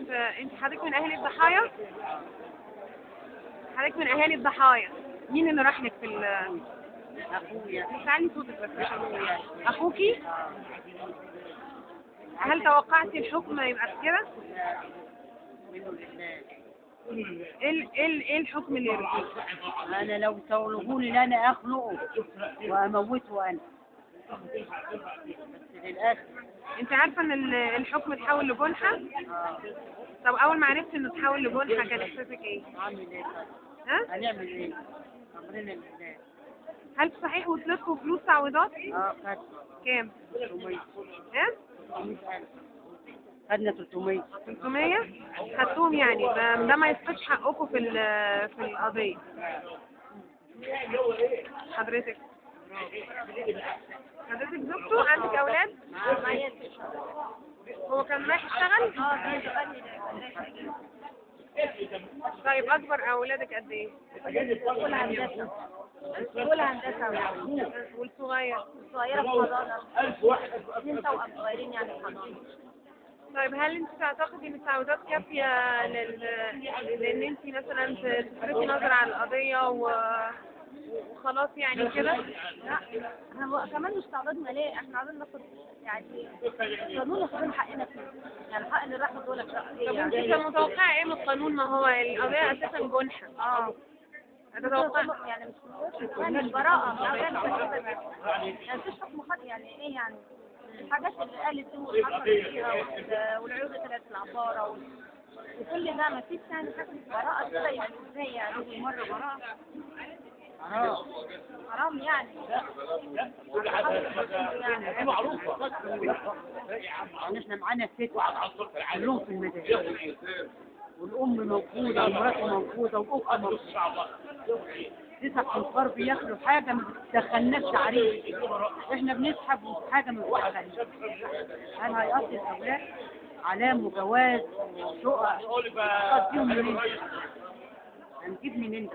انت انت حضرتك من اهالي الضحايا؟ حضرتك من أهالي الضحايا. مين اللي راح لك في ال أخويا. تعالي صوتك بس. أخوكي؟ هل توقعتي الحكم يبقى كده؟ إيه ال- إيه ال- الحكم اللي يرضيك؟ أنا لو طولهوني لا أنا أخلقه وأموته أنا. بس للاسف انت عارفة ان ال- الحكم اتحول لجنحه طب أول ما عرفت إنه اتحول لجنحه كان إحساسك إيه؟ هعمل إيه؟ ها؟ هنعمل إيه؟ امرنا لله هل صحيح وصلتكم فلوس تعويضات؟ آه خد كام؟ 300 ها؟ 300000 خدنا 300 300 خدتوهم يعني. ده, ما يسقطش حقكم في في القضية. حضرتك. حضرتك زوجته عندك أولاد؟ هو كان رايح يشتغل؟ طيب أكبر أولادك قد إيه؟ كل هندسة كل هندسة والصغير؟ صغيرة في حضانة اتنين توأم صغيرين يعني في طيب هل أنت تعتقدي إن التعويضات كافية لل... لأن أنت مثلا تصرفي نظر عن القضية و... وخلاص يعني كده. لا إحنا كمان مش تعرضنا ليه إحنا عايزين ناخد يعني قانون ياخد حقنا فيه. يعني الحق اللي راح دول طب انت كان متوقعه إيه من القانون؟ ما هو القضية أساسا جنحه آه. يعني مش يعني البراءة يعني يعني مفيش حكم خط يعني إيه يعني؟ الحاجات اللي قالت دي والحصل فيها وال- والعيوب العبارة وال- وكل ده مفيش يعني حاجة براءة كده يعني إزاي يعني؟ مرة براءة. حرام حرام يعني. يعني يعني إحنا معانا ست كلهم في المدارس والأم موجودة ومراته موجودة واخته موجودة. تسع انفار بياكلوا حاجة ما بتدخلناش تعريف. إحنا بنسحب وحاجه ما بتدخلناش هل هيقضي الأولاد علام وجواز وشقق هتقضيهم منين؟ هنجيب منين؟